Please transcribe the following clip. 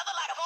another light of